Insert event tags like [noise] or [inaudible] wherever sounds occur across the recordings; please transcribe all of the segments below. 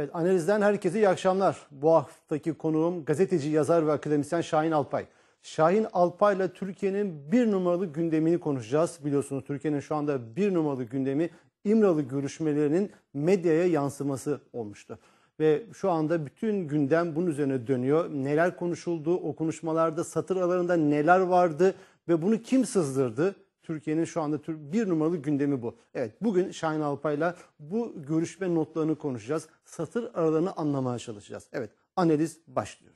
Evet, analizden herkese iyi akşamlar. Bu haftaki konuğum gazeteci, yazar ve akademisyen Şahin Alpay. Şahin Alpay ile Türkiye'nin bir numaralı gündemini konuşacağız. Biliyorsunuz Türkiye'nin şu anda bir numaralı gündemi İmralı görüşmelerinin medyaya yansıması olmuştu. Ve şu anda bütün gündem bunun üzerine dönüyor. Neler konuşuldu, o konuşmalarda satır aralarında neler vardı ve bunu kim sızdırdı? Türkiye'nin şu anda bir numaralı gündemi bu. Evet bugün Şahin Alpay'la bu görüşme notlarını konuşacağız. Satır aralarını anlamaya çalışacağız. Evet analiz başlıyor.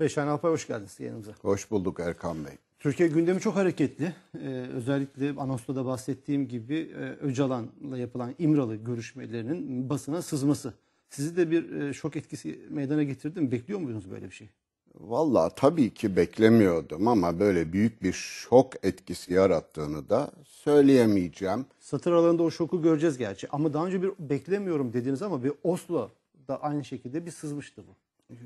Ve Şahin Alpay hoş geldiniz yanımıza. Hoş bulduk Erkan Bey. Türkiye gündemi çok hareketli. Ee, özellikle anonsta da bahsettiğim gibi e, Öcalan'la yapılan İmralı görüşmelerinin basına sızması. Sizi de bir e, şok etkisi meydana getirdi mi? Bekliyor muydunuz böyle bir şey? Valla tabii ki beklemiyordum ama böyle büyük bir şok etkisi yarattığını da söyleyemeyeceğim. Satır aralarında o şoku göreceğiz gerçi. Ama daha önce bir beklemiyorum dediniz ama bir Oslo da aynı şekilde bir sızmıştı bu.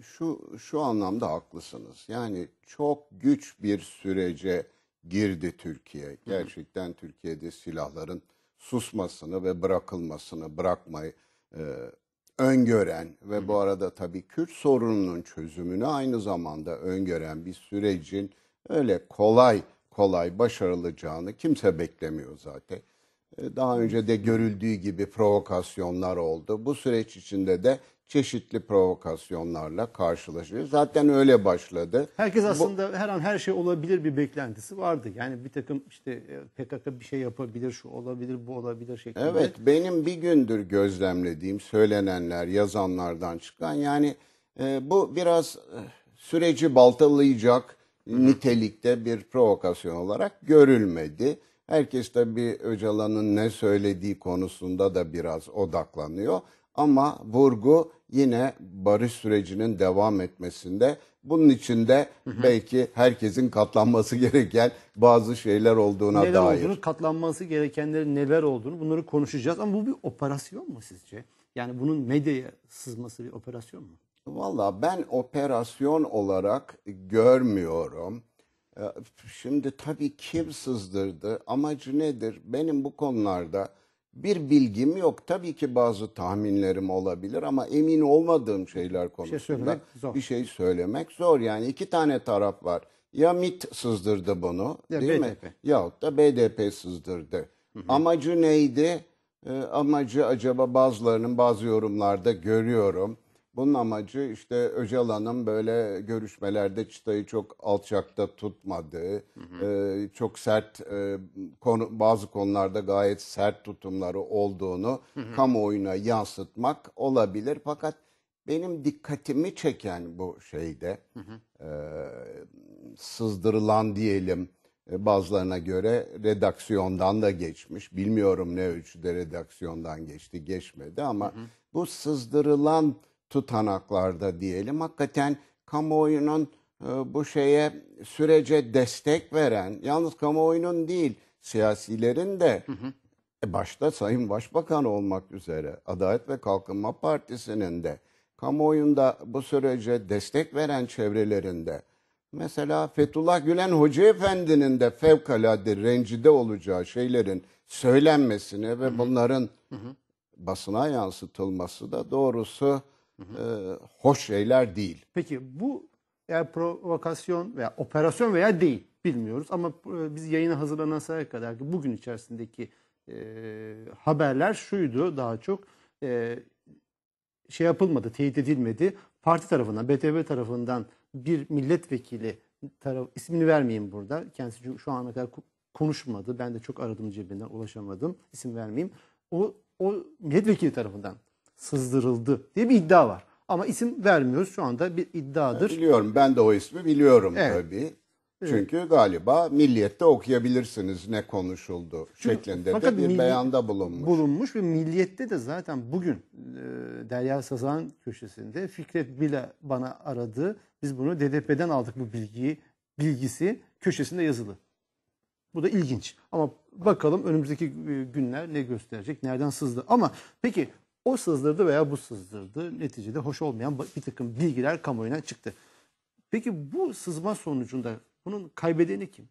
Şu şu anlamda haklısınız. Yani çok güç bir sürece girdi Türkiye. Gerçekten Türkiye'de silahların susmasını ve bırakılmasını bırakmayı e, öngören ve bu arada tabii Kürt sorununun çözümünü aynı zamanda öngören bir sürecin öyle kolay kolay başarılacağını kimse beklemiyor zaten. E, daha önce de görüldüğü gibi provokasyonlar oldu. Bu süreç içinde de çeşitli provokasyonlarla karşılaşıyor. Zaten öyle başladı. Herkes aslında Bu, her an her şey olabilir bir beklentisi vardı. Yani bir takım işte e, PKK bir şey yapabilir, şu olabilir, bu olabilir şeklinde. Evet, benim bir gündür gözlemlediğim söylenenler, yazanlardan çıkan yani e, bu biraz e, süreci baltalayacak nitelikte bir provokasyon olarak görülmedi. Herkes tabii Öcalan'ın ne söylediği konusunda da biraz odaklanıyor. Ama vurgu yine barış sürecinin devam etmesinde. Bunun içinde belki herkesin katlanması [laughs] gereken bazı şeyler olduğuna neler dair. Neler olduğunu, katlanması gerekenlerin neler olduğunu bunları konuşacağız. Ama bu bir operasyon mu sizce? Yani bunun medyaya sızması bir operasyon mu? Valla ben operasyon olarak görmüyorum. Ee, şimdi tabii kim sızdırdı, amacı nedir? Benim bu konularda bir bilgim yok. Tabii ki bazı tahminlerim olabilir ama emin olmadığım şeyler konusunda bir şey, bir şey söylemek zor. Yani iki tane taraf var. Ya MIT sızdırdı bunu ya değil BDP. mi? Yahut da BDP sızdırdı. Hı hı. Amacı neydi? Ee, amacı acaba bazılarının bazı yorumlarda görüyorum bunun amacı işte Öcalan'ın böyle görüşmelerde çıtayı çok alçakta tutmadığı, hı hı. E, çok sert e, konu bazı konularda gayet sert tutumları olduğunu hı hı. kamuoyuna yansıtmak olabilir. Fakat benim dikkatimi çeken bu şeyde hı hı. E, sızdırılan diyelim e, bazılarına göre redaksiyondan da geçmiş. Bilmiyorum ne ölçüde redaksiyondan geçti, geçmedi ama hı hı. bu sızdırılan tutanaklarda diyelim hakikaten kamuoyunun e, bu şeye sürece destek veren yalnız kamuoyunun değil siyasilerin de hı hı. E başta Sayın Başbakan olmak üzere Adalet ve Kalkınma Partisi'nin de kamuoyunda bu sürece destek veren çevrelerinde mesela Fethullah Gülen Hoca Efendi'nin de fevkalade rencide olacağı şeylerin söylenmesini ve bunların hı hı. basına yansıtılması da doğrusu hı. E, hoş şeyler değil. Peki bu eğer provokasyon veya operasyon veya değil bilmiyoruz ama e, biz yayına hazırlanan sayı kadar ki bugün içerisindeki e, haberler şuydu daha çok e, şey yapılmadı, teyit edilmedi. Parti tarafından, BTV tarafından bir milletvekili taraf, ismini vermeyeyim burada. Kendisi şu ana kadar konuşmadı. Ben de çok aradım cebinden ulaşamadım. İsim vermeyeyim. O, o milletvekili tarafından sızdırıldı diye bir iddia var. Ama isim vermiyoruz şu anda bir iddiadır. Biliyorum ben de o ismi biliyorum evet. tabii. Çünkü evet. galiba Milliyet'te okuyabilirsiniz ne konuşuldu Çünkü, şeklinde de bir milli, beyanda bulunmuş. Bulunmuş ve Milliyet'te de zaten bugün e, Derya Sazan köşesinde Fikret bile bana aradı. Biz bunu DDP'den aldık bu bilgiyi. Bilgisi köşesinde yazılı. Bu da ilginç. Ama bakalım önümüzdeki e, günler ne gösterecek, nereden sızdı. Ama peki o sızdırdı veya bu sızdırdı. Neticede hoş olmayan bir takım bilgiler kamuoyuna çıktı. Peki bu sızma sonucunda bunun kaybedeni kim?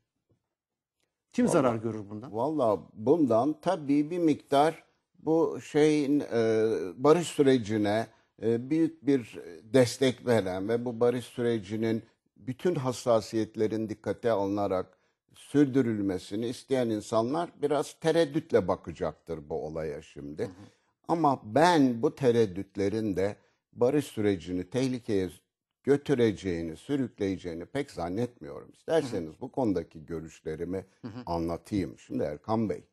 Kim vallahi, zarar görür bundan? Valla bundan tabii bir miktar bu şeyin e, barış sürecine e, büyük bir destek veren ve bu barış sürecinin bütün hassasiyetlerin dikkate alınarak sürdürülmesini isteyen insanlar biraz tereddütle bakacaktır bu olaya şimdi. Ama ben bu tereddütlerin de barış sürecini tehlikeye götüreceğini, sürükleyeceğini pek zannetmiyorum. İsterseniz bu konudaki görüşlerimi anlatayım. Şimdi Erkan Bey,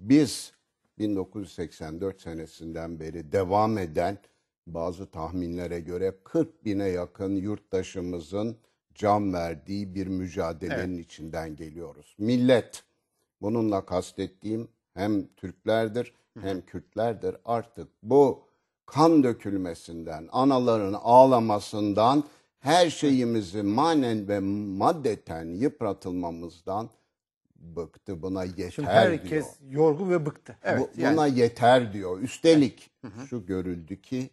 biz 1984 senesinden beri devam eden bazı tahminlere göre 40 bine yakın yurttaşımızın can verdiği bir mücadelenin içinden geliyoruz. Millet, bununla kastettiğim hem Türklerdir hem Kürtlerdir. Artık bu kan dökülmesinden, anaların ağlamasından, her şeyimizi manen ve maddeten yıpratılmamızdan bıktı. Buna yeter Şimdi herkes diyor. yorgun ve bıktı. Evet. Bu- yani Buna yeter diyor. Üstelik şu görüldü ki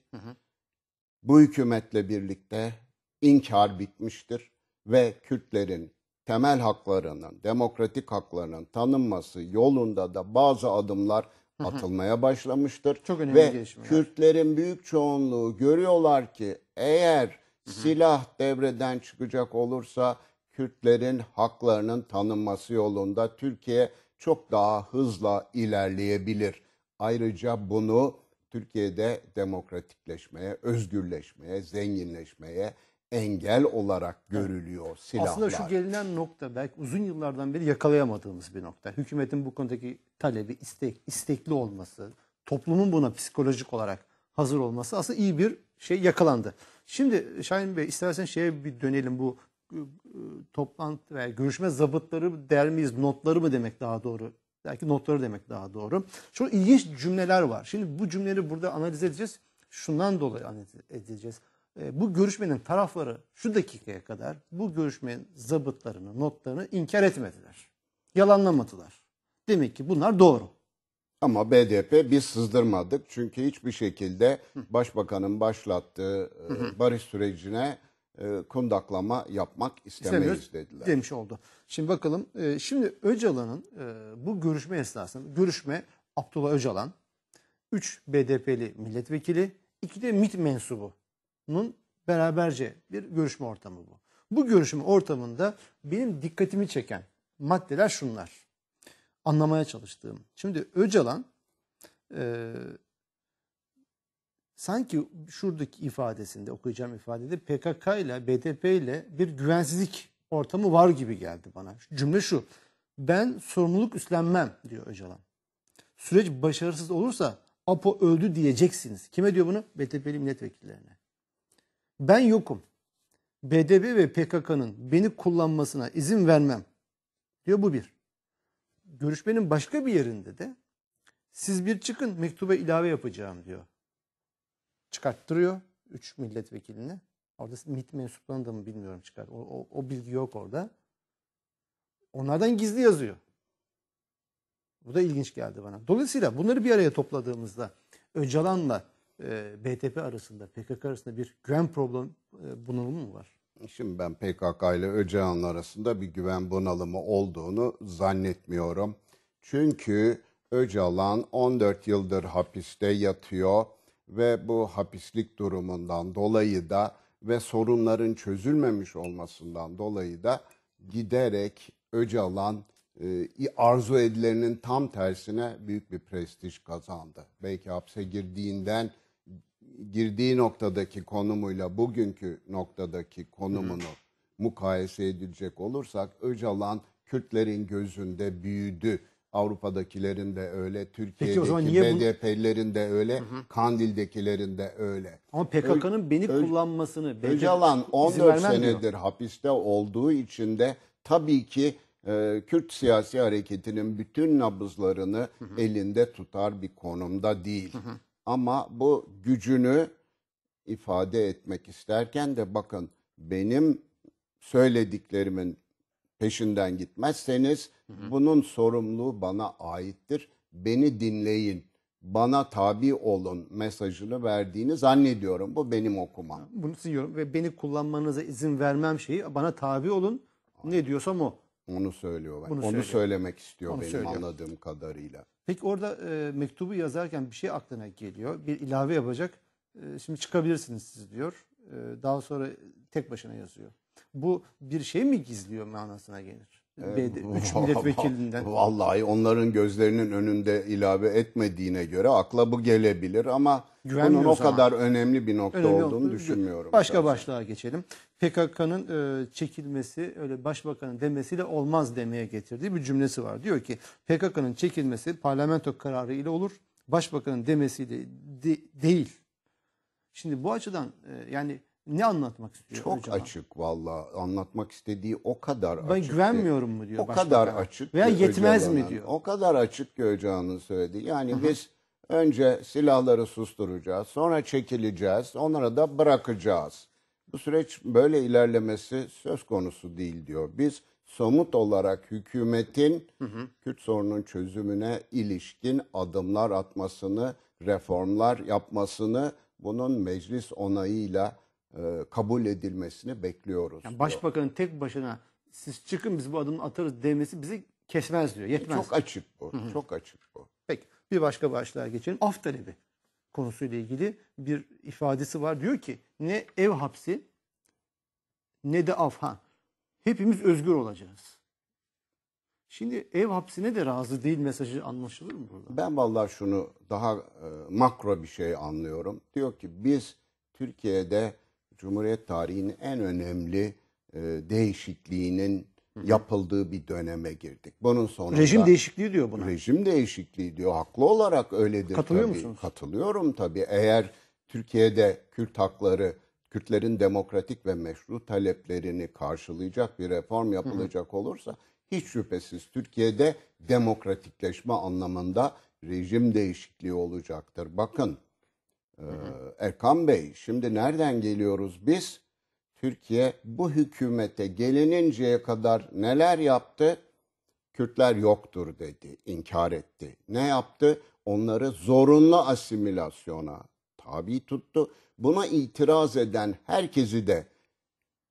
bu hükümetle birlikte inkar bitmiştir ve Kürtlerin temel haklarının, demokratik haklarının tanınması yolunda da bazı adımlar atılmaya başlamıştır. Çok önemli ve. Kürtlerin büyük çoğunluğu görüyorlar ki eğer silah devreden çıkacak olursa Kürtlerin haklarının tanınması yolunda Türkiye çok daha hızla ilerleyebilir. Ayrıca bunu Türkiye'de demokratikleşmeye, özgürleşmeye, zenginleşmeye engel olarak görülüyor silahlar. aslında şu gelinen nokta belki uzun yıllardan beri yakalayamadığımız bir nokta. Hükümetin bu konudaki talebi, istek, istekli olması, toplumun buna psikolojik olarak hazır olması aslında iyi bir şey yakalandı. Şimdi Şahin Bey istersen şeye bir dönelim bu e, toplantı veya görüşme zabıtları der miyiz, notları mı demek daha doğru? Belki notları demek daha doğru. Şu ilginç cümleler var. Şimdi bu cümleleri burada analiz edeceğiz. Şundan dolayı analiz edeceğiz. E, Bu görüşmenin tarafları şu dakikaya kadar bu görüşmenin zabıtlarını, notlarını inkar etmediler. Yalanlamadılar. Demek ki bunlar doğru. Ama BDP biz sızdırmadık çünkü hiçbir şekilde başbakanın başlattığı e, barış sürecine e, kundaklama yapmak istemeyiz İstemiyoruz dediler. demiş oldu. Şimdi bakalım. Şimdi Öcalan'ın bu görüşme esnasında görüşme Abdullah Öcalan 3 BDP'li milletvekili 2 de MİT mensubunun beraberce bir görüşme ortamı bu. Bu görüşme ortamında benim dikkatimi çeken maddeler şunlar. Anlamaya çalıştığım. Şimdi Öcalan e, sanki şuradaki ifadesinde okuyacağım ifadede PKK ile BDP ile bir güvensizlik ortamı var gibi geldi bana. Cümle şu. Ben sorumluluk üstlenmem diyor Öcalan. Süreç başarısız olursa APO öldü diyeceksiniz. Kime diyor bunu? BTP'li milletvekillerine. Ben yokum. BDP ve PKK'nın beni kullanmasına izin vermem. Diyor bu bir. Görüşmenin başka bir yerinde de siz bir çıkın mektuba ilave yapacağım diyor çıkarttırıyor 3 milletvekilini. Orada MİT mensuplarını da mı bilmiyorum çıkar. O, o, o bilgi yok orada. Onlardan gizli yazıyor. Bu da ilginç geldi bana. Dolayısıyla bunları bir araya topladığımızda Öcalan'la e, BTP arasında, PKK arasında bir güven problem e, bunalımı mı var? Şimdi ben PKK ile Öcalan arasında bir güven bunalımı olduğunu zannetmiyorum. Çünkü Öcalan 14 yıldır hapiste yatıyor ve bu hapislik durumundan dolayı da ve sorunların çözülmemiş olmasından dolayı da giderek Öcalan e, arzu edilenin tam tersine büyük bir prestij kazandı. Belki hapse girdiğinden girdiği noktadaki konumuyla bugünkü noktadaki konumunu mukayese edilecek olursak Öcalan Kürtlerin gözünde büyüdü. Avrupa'dakilerin de öyle, Türkiye'deki BDP'lerin de öyle, Kandil'dekilerin de öyle. Ama PKK'nın beni Ö- kullanmasını Öcalan izin 14 vermem diyor. senedir hapiste olduğu için de tabii ki e, Kürt siyasi hareketinin bütün nabızlarını elinde tutar bir konumda değil. Ama bu gücünü ifade etmek isterken de bakın benim söylediklerimin peşinden gitmezseniz bunun sorumluluğu bana aittir. Beni dinleyin, bana tabi olun mesajını verdiğini zannediyorum. Bu benim okumam. Bunu siliyorum ve beni kullanmanıza izin vermem şeyi bana tabi olun. Ne diyorsam o. Onu söylüyor. Bunu Onu söylüyor. söylemek istiyor Onu benim söylüyor. anladığım kadarıyla. Peki orada e, mektubu yazarken bir şey aklına geliyor. Bir ilave yapacak. E, şimdi çıkabilirsiniz siz diyor. E, daha sonra tek başına yazıyor. Bu bir şey mi gizliyor manasına gelir? BD, [laughs] üç milletvekilinden. Vallahi onların gözlerinin önünde ilave etmediğine göre akla bu gelebilir ama bunun o ama. kadar önemli bir nokta Önemli olduğunu olduğunu düşünmüyorum. Başka şahsen. başlığa geçelim. PKK'nın e, çekilmesi öyle başbakanın demesiyle olmaz demeye getirdiği bir cümlesi var. Diyor ki PKK'nın çekilmesi parlamento kararı ile olur. Başbakanın demesiyle de- değil. Şimdi bu açıdan e, yani ne anlatmak istiyor Çok Öcalan? açık vallahi anlatmak istediği o kadar Ben açık. ki- güvenmiyorum mu diyor O kadar açık. Veya ki yetmez mi diyor. O kadar açık ki Öcalan'ın söylediği. Yani biz önce silahları susturacağız, sonra çekileceğiz, onları da bırakacağız. Bu süreç böyle ilerlemesi söz konusu değil diyor. Biz somut olarak hükümetin Kürt sorunun çözümüne ilişkin adımlar atmasını, reformlar yapmasını, bunun meclis onayıyla e, kabul edilmesini bekliyoruz. Yani diyor. başbakanın tek başına siz çıkın biz bu adımı atarız demesi bizi kesmez diyor. Yetmez. Çok açık bu. Çok açık bu. Peki bir başka başlığa geçelim. Af talebi konusuyla ilgili bir ifadesi var. Diyor ki ne ev hapsi ne de af. Ha, hepimiz özgür olacağız. Şimdi ev hapsine de razı değil mesajı anlaşılır mı burada? Ben vallahi şunu daha e, makro bir şey anlıyorum. Diyor ki biz Türkiye'de Cumhuriyet tarihinin en önemli e, değişikliğinin yapıldığı bir döneme girdik. Bunun sonunda Rejim değişikliği diyor buna. Rejim değişikliği diyor. Haklı olarak öyledir Katılıyor tabii. musunuz? Katılıyorum tabii. Eğer Türkiye'de Kürt hakları, Kürtlerin demokratik ve meşru taleplerini karşılayacak bir reform yapılacak olursa hiç şüphesiz Türkiye'de demokratikleşme anlamında rejim değişikliği olacaktır. Bakın e, Erkan Bey şimdi nereden geliyoruz biz? Türkiye bu hükümete gelininceye kadar neler yaptı? Kürtler yoktur dedi, inkar etti. Ne yaptı? Onları zorunlu asimilasyona tabi tuttu. Buna itiraz eden herkesi de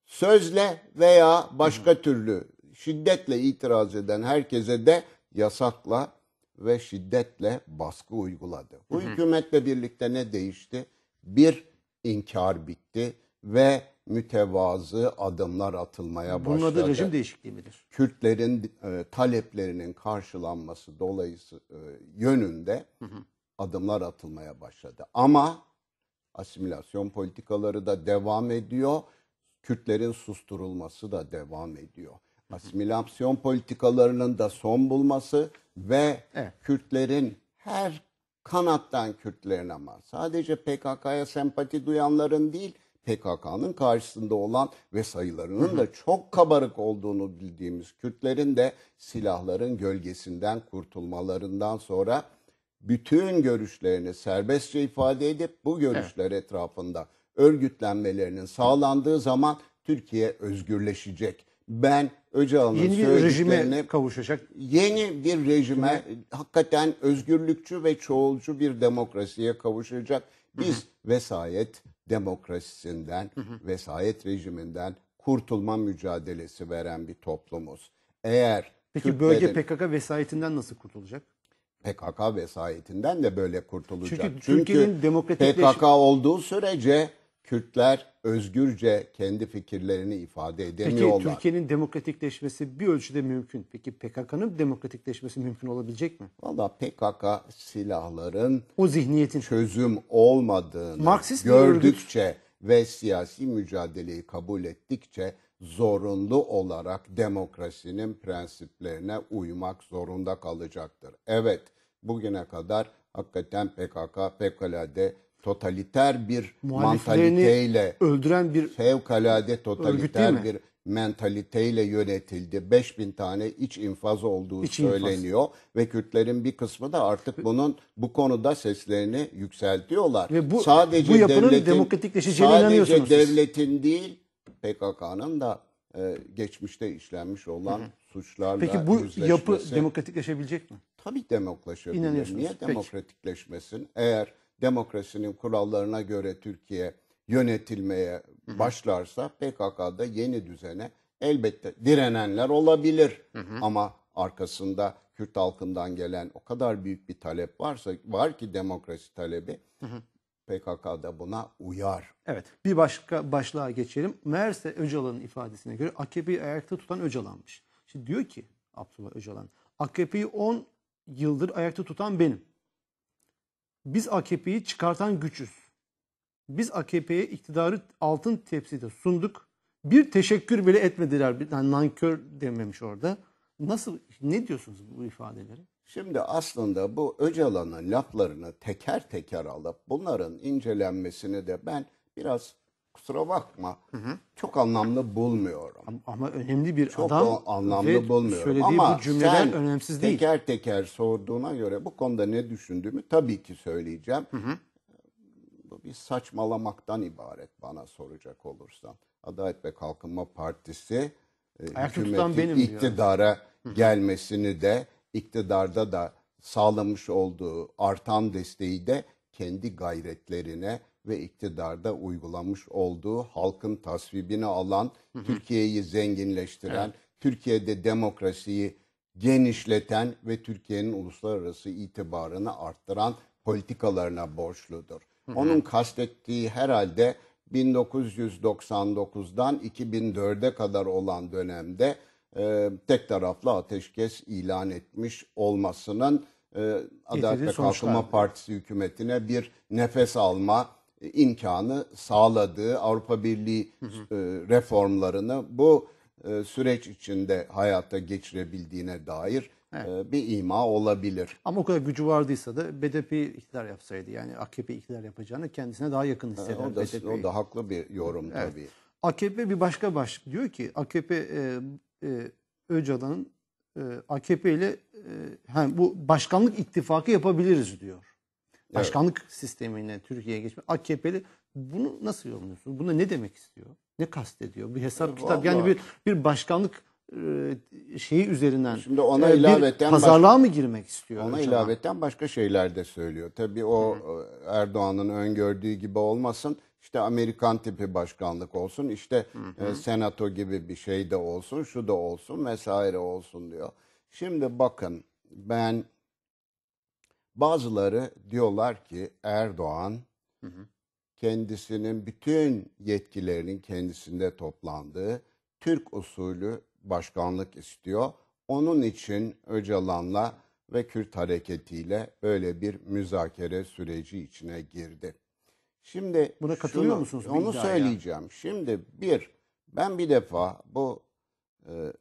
sözle veya başka türlü şiddetle itiraz eden herkese de yasakla ve şiddetle baskı uyguladı. Bu hükümetle birlikte ne değişti? Bir inkar bitti ve mütevazı adımlar atılmaya Bunun başladı. adı rejim değişikliği midir? Kürtlerin e, taleplerinin karşılanması dolayısı e, yönünde adımlar atılmaya başladı. Ama asimilasyon politikaları da devam ediyor. Kürtlerin susturulması da devam ediyor. Asimilasyon politikalarının da son bulması ve Evet. Kürtlerin her kanattan Kürtlerin ama sadece PKK'ya sempati duyanların değil PKK'nın karşısında olan ve sayılarının da çok kabarık olduğunu bildiğimiz Kürtlerin de silahların gölgesinden kurtulmalarından sonra bütün görüşlerini serbestçe ifade edip bu görüşler etrafında örgütlenmelerinin sağlandığı zaman Türkiye özgürleşecek. Ben Öcalan'ın Yeni bir rejime kavuşacak. yeni bir rejime hakikaten özgürlükçü ve çoğulcu bir demokrasiye kavuşacak. Biz vesayet demokrasisinden, vesayet rejiminden kurtulma mücadelesi veren bir toplumuz. Eğer Peki bölge Kürtlerin- PKK vesayetinden nasıl kurtulacak? PKK vesayetinden de böyle kurtulacak. Çünkü Türkiye'nin demokratikleş- PKK olduğu sürece Kürtler özgürce kendi fikirlerini ifade Peki edemiyorlar. Türkiye'nin demokratikleşmesi bir ölçüde mümkün. Peki PKK'nın demokratikleşmesi mümkün olabilecek mi? Valla PKK silahların O zihniyetin çözüm olmadığını Marksist gördükçe ve siyasi mücadeleyi kabul ettikçe zorunlu olarak demokrasinin prensiplerine uymak zorunda kalacaktır. Evet, bugüne kadar hakikaten PKK fevkalade totaliter bir mantaliteyle öldüren bir fevkalade totaliter bir mentaliteyle yönetildi. 5000 tane iç infaz olduğu İç infaz. söyleniyor ve Kürtlerin bir kısmı da artık bunun bu konuda seslerini yükseltiyorlar. Ve bu- sadece bu yapının devletin, demokratikleşeceğine sadece inanıyorsunuz siz. devletin değil PKK'nın da e, geçmişte işlenmiş olan suçlarla Peki bu yüzleşmesi. yapı demokratikleşebilecek mi? Tabii demokrasileşebilir. İnanıyorsunuz. Niye Peki. demokratikleşmesin? Eğer demokrasinin kurallarına göre Türkiye yönetilmeye başlarsa PKK'da yeni düzene Elbette direnenler olabilir ama arkasında Kürt halkından gelen o kadar büyük bir talep varsa var ki demokrasi talebi PKK da buna uyar. Evet. Bir başka başlığa geçelim. Meğerse Öcalan'ın ifadesine göre AKP'yi ayakta tutan Öcalan'mış. Şimdi diyor ki Abdullah Öcalan, AKP'yi 10 yıldır ayakta tutan benim. Biz AKP'yi çıkartan güçüz. Biz AKP'ye iktidarı altın tepside sunduk. Bir teşekkür bile etmediler. Bir yani nankör dememiş orada. Nasıl, ne diyorsunuz bu ifadeleri? Şimdi aslında bu Öcalan'ın laflarını teker teker alıp bunların incelenmesini de ben biraz kusura bakma çok anlamlı bulmuyorum. Ama, ama önemli bir Çok adam o anlamlı ve bulmuyorum. söylediği Ama bu cümleler sen önemsiz değil. teker teker sorduğuna göre bu konuda ne düşündüğümü tabii ki söyleyeceğim. Bu bir saçmalamaktan ibaret bana soracak olursan. Adalet ve Kalkınma Partisi e, Ayakta hükümetin benim iktidara gelmesini de iktidarda da sağlamış olduğu artan desteği de kendi gayretlerine ve iktidarda uygulamış olduğu halkın tasvibini alan, Türkiye'yi zenginleştiren, Türkiye'de demokrasiyi genişleten ve Türkiye'nin uluslararası itibarını arttıran politikalarına borçludur. Onun kastettiği herhalde 1999'dan 2004'e kadar olan dönemde e, tek taraflı ateşkes ilan etmiş olmasının e, Adalet ve. Kalkınma Partisi hükümetine bir nefes alma imkanı sağladığı Avrupa Birliği e, reformlarını bu e, süreç içinde hayata geçirebildiğine dair e, bir ima olabilir. Ama o kadar gücü vardıysa da BDP iktidar yapsaydı yani AKP iktidar yapacağını kendisine daha yakın hisseder O da, BDP. o da haklı bir yorum tabii. AKP bir başka başlık diyor ki AKP e, e, Öcalan'ın e, AKP ile e, hem bu başkanlık ittifakı yapabiliriz diyor. Başkanlık sistemine Türkiye'ye geçme. AKP'li bunu nasıl yorumluyorsunuz? Buna ne demek istiyor? Ne kastediyor? Bir hesap kitap yani vallahi- bir bir başkanlık e, şeyi üzerinden Şimdi ona e, ilaveten pazarlığa mı girmek istiyor? Ona Öcalan? ilaveten başka şeyler de söylüyor. Tabii o e, Erdoğan'ın öngördüğü gibi olmasın. İşte Amerikan tipi başkanlık olsun, işte e, senato gibi bir şey de olsun, şu da olsun vesaire olsun diyor. Şimdi bakın ben bazıları diyorlar ki Erdoğan kendisinin bütün yetkilerinin kendisinde toplandığı Türk usulü başkanlık istiyor. Onun için Öcalan'la ve Kürt hareketiyle böyle bir müzakere süreci içine girdi. Şimdi Buna katılıyor şunu- musunuz Onu söyleyeceğim. Şimdi bir, ben bir defa bu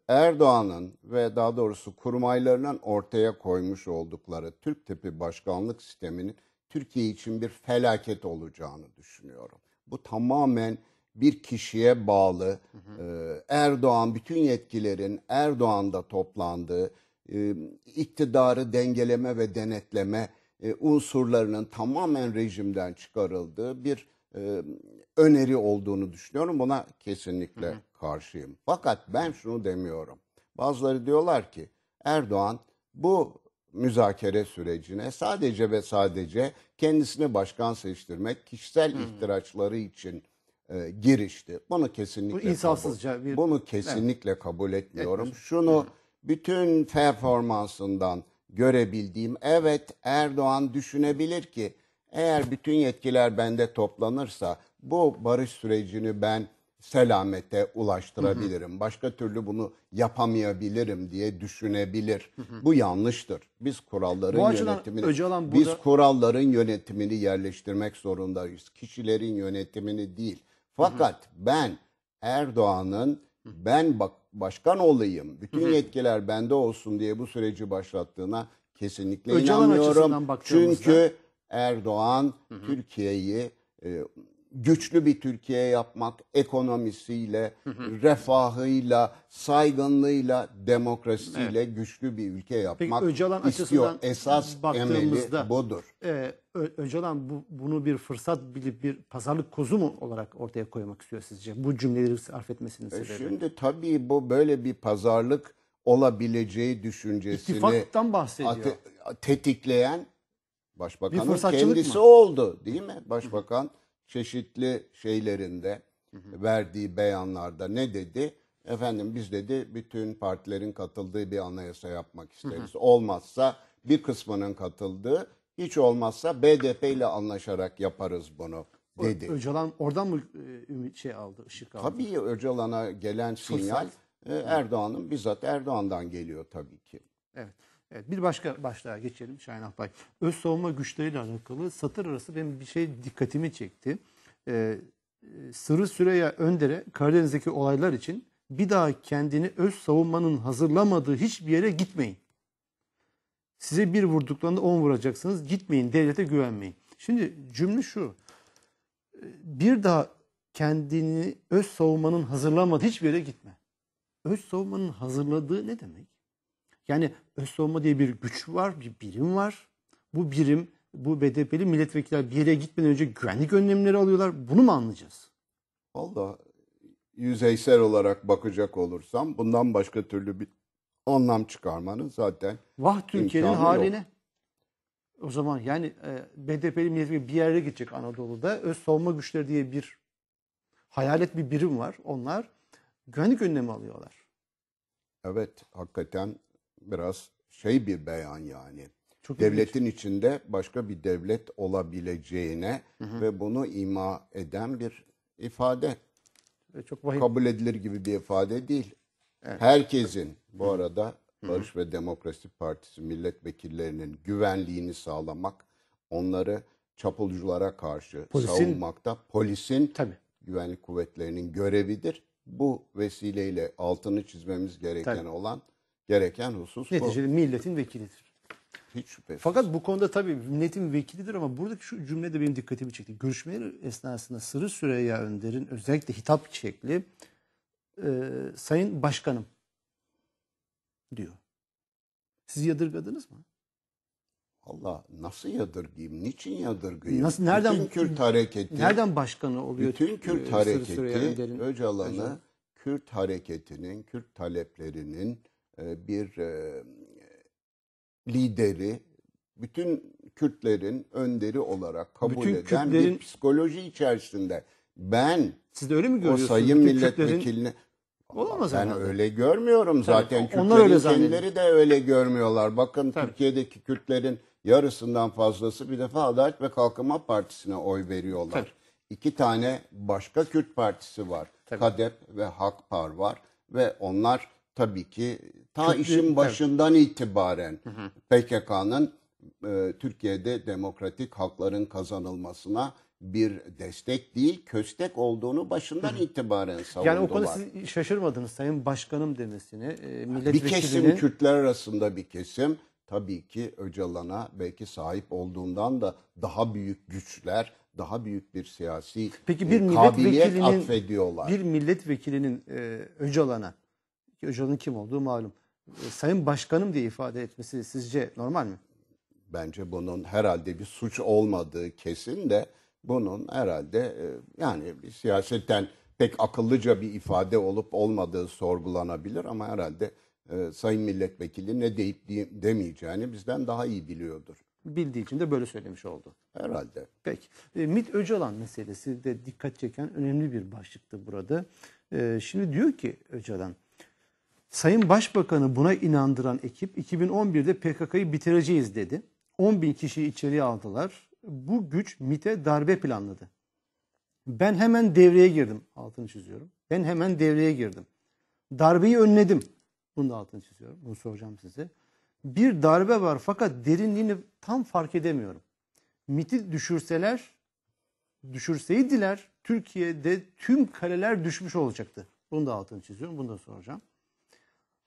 Erdoğan'ın ve daha doğrusu kurmaylarının ortaya koymuş oldukları Türk tipi başkanlık sisteminin Türkiye için bir felaket olacağını düşünüyorum. Bu tamamen bir kişiye bağlı. e, Erdoğan bütün yetkilerin Erdoğan'da toplandığı, e, iktidarı dengeleme ve denetleme e, unsurlarının tamamen rejimden çıkarıldığı bir e, öneri olduğunu düşünüyorum. Buna kesinlikle karşıyım. Fakat ben şunu demiyorum. Bazıları diyorlar ki Erdoğan bu müzakere sürecine sadece ve sadece kendisini başkan seçtirmek, kişisel ihtiyaçları için e, girişti. Bunu kesinlikle Bu insafsızca kabul, bir- bunu kesinlikle kabul etmiyorum. Şunu bütün performansından görebildiğim evet Erdoğan düşünebilir ki eğer bütün yetkiler bende toplanırsa bu barış sürecini ben selamete ulaştırabilirim. Başka türlü bunu yapamayabilirim diye düşünebilir. Bu yanlıştır. Biz kuralların Bu yönetimini Öcalan biz burada- kuralların yönetimini yerleştirmek zorundayız. Kişilerin yönetimini değil. Fakat ben Erdoğan'ın ben bak başkan olayım, bütün yetkiler bende olsun diye bu süreci başlattığına kesinlikle Öcalan inanmıyorum. Çünkü Erdoğan Türkiye'yi e, güçlü bir Türkiye yapmak ekonomisiyle, refahıyla, saygınlığıyla, demokrasisiyle güçlü bir ülke yapmak Öcalan istiyor. Esas emeli budur. Ö- Öcalan bu, bunu bir fırsat bilip bir pazarlık kozu mu olarak ortaya koymak istiyor sizce? Bu cümleleri sarf etmesinin E sebebi. Şimdi tabii bu böyle bir pazarlık olabileceği düşüncesini İttifaktan bahsediyor. ate- tetikleyen başbakanın kendisi mı? oldu değil mi? Başbakan çeşitli şeylerinde verdiği beyanlarda ne dedi? Efendim biz dedi bütün partilerin katıldığı bir anayasa yapmak isteriz. Olmazsa bir kısmının katıldığı, hiç olmazsa BDP ile anlaşarak yaparız bunu dedi. Öcalan oradan mı e, ümit şey aldı, ışık aldı? Tabii Öcalan'a gelen sinyal e, Erdoğan'ın bizzat Erdoğan'dan geliyor tabii ki. Evet. Evet, bir başka başlığa geçelim Şahin Alpay. Öz savunma güçleriyle alakalı satır arası benim bir şey dikkatimi çekti. Ee, Sırrı Süreyya Önder'e Karadeniz'deki olaylar için bir daha kendini öz savunmanın hazırlamadığı hiçbir yere gitmeyin. Size bir vurduklarında on vuracaksınız. Gitmeyin, devlete güvenmeyin. Şimdi cümle şu. Bir daha kendini öz savunmanın hazırlamadığı hiçbir yere gitme. Öz savunmanın hazırladığı ne demek? Yani öz savunma diye bir güç var, bir birim var. Bu birim, bu BDP'li milletvekiller bir yere gitmeden önce güvenlik önlemleri alıyorlar. Bunu mu anlayacağız? Valla yüzeysel olarak bakacak olursam bundan başka türlü bir anlam çıkarmanın zaten Vah Türkiye'nin İmkanı yok. haline. O zaman yani e, BDP'li milletvekili bir yere gidecek Anadolu'da. Öz savunma güçleri diye bir hayalet bir birim var. Onlar güvenlik önlemi alıyorlar. evet hakikaten biraz şey bir beyan yani. Çok Devletin içinde başka bir devlet olabileceğine ve bunu ima eden bir ifade. ilginç. Çok vahim. Kabul edilir gibi bir ifade değil. Herkesin bu arada Barış ve Demokrasi Partisi milletvekillerinin güvenliğini sağlamak, onları çapulculara karşı Polisin- savunmakta polisin Tabii. güvenlik kuvvetlerinin görevidir. Bu vesileyle altını çizmemiz gereken Tabii. olan gereken husus bu. Neticede milletin vekilidir. Hiç şüphesiz. Fakat bu konuda tabii milletin vekilidir ama buradaki şu cümle de benim dikkatimi çekti. Görüşmeler esnasında Sırrı Süreyya Önder'in özellikle hitap şekli e, Sayın Başkanım diyor. Siz yadırgadınız mı? Allah nasıl yadırgayım? Niçin yadırgayım? Nasıl- nereden- Bütün Kürt hareketi, Nereden başkanı oluyor? bütün e, Kürt hareketi? Öcalan'ı Öcalan? Kürt hareketinin, Kürt taleplerinin bir e, lideri, bütün Kürtlerin önderi olarak kabul Bütün eden Kürtlerin- bir psikoloji içerisinde. Ben Siz de öyle mi o görüyorsunuz? sayın Bütün Kürtlerin- milletvekiline Olamaz ben herhalde. öyle görmüyorum zaten. Tabii, onlar öyle Kürtlerin zannediyor. kendileri de öyle görmüyorlar. Bakın Tabii. Türkiye'deki Kürtlerin yarısından fazlası bir defa Adalet ve Kalkınma Partisi'ne oy veriyorlar. Tabii. İki tane başka Kürt partisi var. Tabii. KADEP ve Hakpar var ve onlar tabii ki ta Kürtleri- işin başından itibaren PKK'nın e, Türkiye'de demokratik hakların kazanılmasına bir destek değil, köstek olduğunu başından itibaren savundular. Yani o konuda siz şaşırmadınız Sayın Başkanım demesini. E, bir milletvekilinin kesim Kürtler arasında bir kesim tabii ki Öcalan'a belki sahip olduğundan da daha büyük güçler, daha büyük bir siyasi Peki bir e, kabiliyet milletvekilinin atfediyorlar. bir milletvekilinin e, Öcalan'a ki Öcalan'ın kim olduğu malum. e, Sayın Başkanım diye ifade etmesi sizce normal mi? Bence bunun herhalde bir suç olmadığı kesin de bunun herhalde e, yani bir siyaseten pek akıllıca bir ifade olup olmadığı sorgulanabilir ama herhalde e, Sayın Milletvekili ne deyip diye- demeyeceğini bizden daha iyi biliyordur. Bildiği için de böyle söylemiş oldu. Herhalde. Peki. E, MİT Öcalan meselesi de dikkat çeken önemli bir başlıktı burada. E, şimdi diyor ki Öcalan, Sayın Başbakanı buna inandıran ekip 2011'de PKK'yı bitireceğiz dedi. 10 bin kişiyi içeriye aldılar. Bu güç MİT'e darbe planladı. Ben hemen devreye girdim. Altını çiziyorum. Ben hemen devreye girdim. Darbeyi önledim. Bunu da altını çiziyorum. Bunu soracağım size. Bir darbe var fakat derinliğini tam fark edemiyorum. MIT'i düşürseler, düşürseydiler Türkiye'de tüm kaleler düşmüş olacaktı. Bunu da altını çiziyorum. Bunu da soracağım.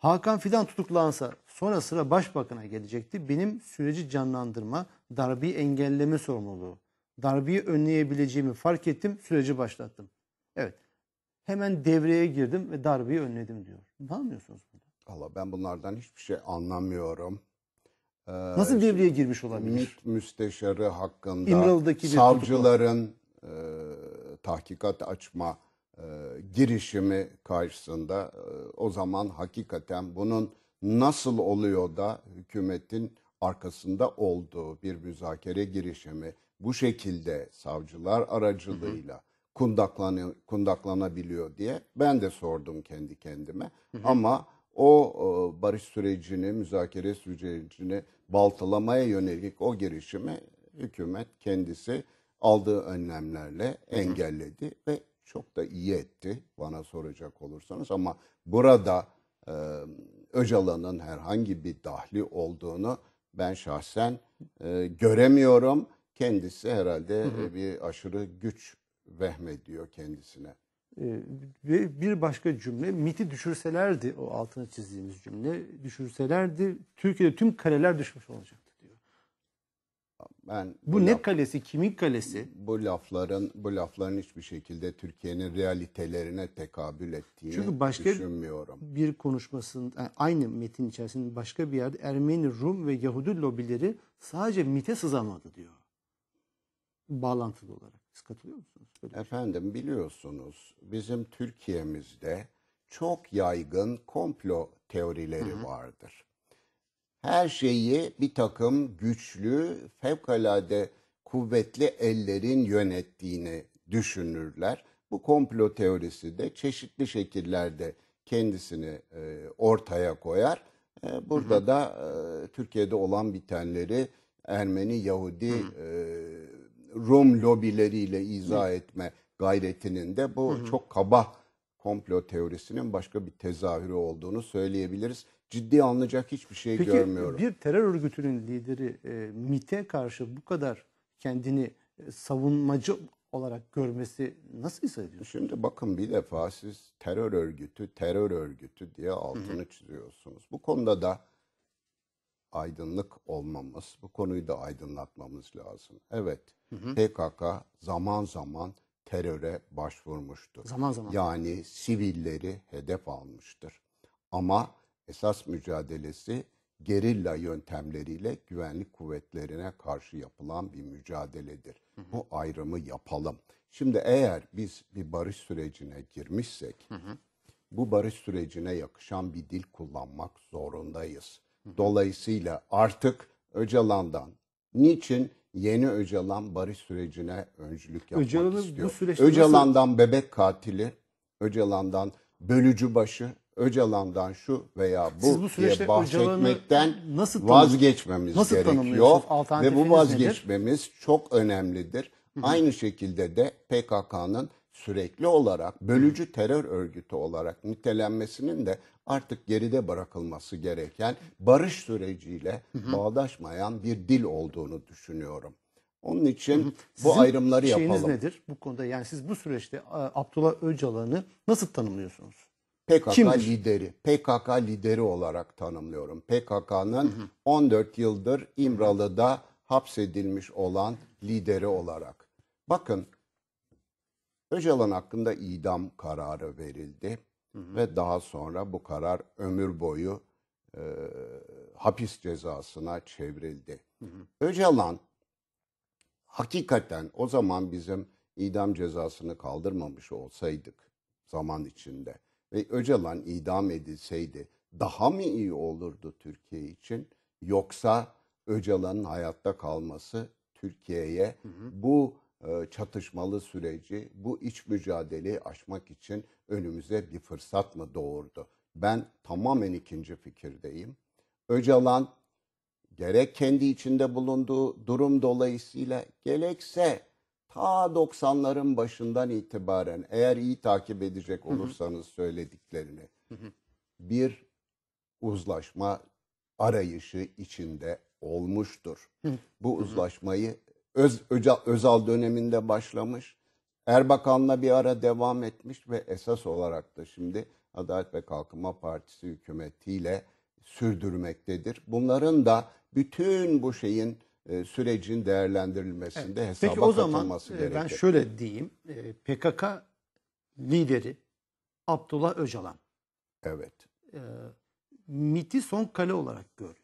Hakan Fidan tutuklansa sonra sıra başbakana gelecekti. Benim süreci canlandırma, darbeyi engelleme sorumluluğu. Darbeyi önleyebileceğimi fark ettim, süreci başlattım. Evet. Hemen devreye girdim ve darbeyi önledim diyor. Ne anlıyorsunuz burada? Valla ben bunlardan hiçbir şey anlamıyorum. Ee, Nasıl devreye girmiş olabilir? MİT müsteşarı hakkında İmralı'daki savcıların e, tahkikat açma e, girişimi karşısında e, o zaman hakikaten bunun nasıl oluyor da hükümetin arkasında olduğu bir müzakere girişimi bu şekilde savcılar aracılığıyla kundaklanıyor, kundaklanabiliyor diye ben de sordum kendi kendime. Ama o e, barış sürecini, müzakere sürecini baltalamaya yönelik o girişimi hükümet kendisi aldığı önlemlerle engelledi ve çok da iyi etti bana soracak olursanız ama burada e, Öcalan'ın herhangi bir dahli olduğunu ben şahsen e, göremiyorum. Kendisi herhalde e, bir aşırı güç vehmediyor kendisine. Ee, Ve bir başka cümle MIT'i düşürselerdi o altını çizdiğimiz cümle düşürselerdi Türkiye'de tüm kaleler düşmüş diyor. Ben Bu laf- ne kalesi, kimin kalesi? bu lafların bu lafların hiçbir şekilde Türkiye'nin realitelerine tekabül ettiğini Çünkü başka- düşünmüyorum. Bir konuşmasında yani aynı metin içerisinde başka bir yerde Ermeni, Rum ve Yahudi lobileri sadece MIT'e sızamadı diyor. Bağlantılı olarak. Siz katılıyor musunuz? Böyle şey. Efendim biliyorsunuz bizim Türkiye'mizde çok yaygın komplo teorileri vardır. Her şeyi bir takım güçlü, fevkalade kuvvetli ellerin yönettiğini düşünürler. Bu komplo teorisi de çeşitli şekillerde kendisini e, ortaya koyar. E, burada da e, Türkiye'de olan bitenleri Ermeni, Yahudi, e, Rum lobileriyle izah etme gayretinin de bu çok kaba komplo teorisinin başka bir tezahürü olduğunu söyleyebiliriz. Ciddi alınacak hiçbir şey Peki görmüyorum. bir terör örgütünün lideri e, MIT'e karşı bu kadar kendini e, savunmacı olarak görmesi nasıl izah ediyorsunuz? Şimdi bakın bir defa siz terör örgütü, terör örgütü diye altını çiziyorsunuz. Bu konuda da aydınlık olmamız, bu konuyu da aydınlatmamız lazım. Evet, PKK zaman zaman teröre başvurmuştur. Zaman zaman. Yani sivilleri hedef almıştır. Ama esas mücadelesi gerilla yöntemleriyle güvenlik kuvvetlerine karşı yapılan bir mücadeledir. Bu ayrımı yapalım. Şimdi eğer biz bir barış sürecine girmişsek, bu barış sürecine yakışan bir dil kullanmak zorundayız. Dolayısıyla artık Öcalan'dan niçin yeni Öcalan barış sürecine öncülük yapmak Öcalan'ı bu istiyor? süreçte Öcalan'dan bebek katili, Öcalan'dan bölücü başı, Öcalan'dan şu veya bu, Siz bu diye bahsetmekten nasıl vazgeçmemiz nasıl gerekiyor. Ve bu nedir? vazgeçmemiz çok önemlidir. Aynı şekilde de PKK'nın sürekli olarak bölücü terör örgütü olarak nitelenmesinin de artık geride bırakılması gereken barış süreciyle bağdaşmayan bir dil olduğunu düşünüyorum. Onun için bu Sizin ayrımları şeyiniz yapalım. nedir bu konuda? Yani siz bu süreçte Abdullah Öcalan'ı nasıl tanımlıyorsunuz? PKK Kimdir? lideri, PKK lideri olarak tanımlıyorum. PKK'nın 14 yıldır İmralı'da hapsedilmiş olan lideri olarak. Bakın Öcalan hakkında idam kararı verildi ve daha sonra bu karar ömür boyu e, hapis cezasına çevrildi. Öcalan hakikaten o zaman bizim idam cezasını kaldırmamış olsaydık zaman içinde ve Öcalan idam edilseydi daha mı iyi olurdu Türkiye için yoksa Öcalan'ın hayatta kalması Türkiye'ye bu e, çatışmalı süreci, bu iç mücadeleyi aşmak için önümüze bir fırsat mı doğurdu? Ben tamamen ikinci fikirdeyim. Öcalan gerek kendi içinde bulunduğu durum dolayısıyla gerekse ta 90'ların başından itibaren eğer iyi takip edecek olursanız söylediklerini bir uzlaşma arayışı içinde olmuştur. Bu uzlaşmayı Öz, Öcal, Özal döneminde başlamış. Erbakan'la bir ara devam etmiş ve esas olarak da şimdi Adalet ve Kalkınma Partisi hükümetiyle sürdürmektedir. Bunların da bütün bu şeyin e, sürecin değerlendirilmesinde hesaba Peki o zaman e, gerekir. ben şöyle diyeyim. E, PKK lideri Abdullah Öcalan Evet. e, MIT'i son kale olarak görüyor.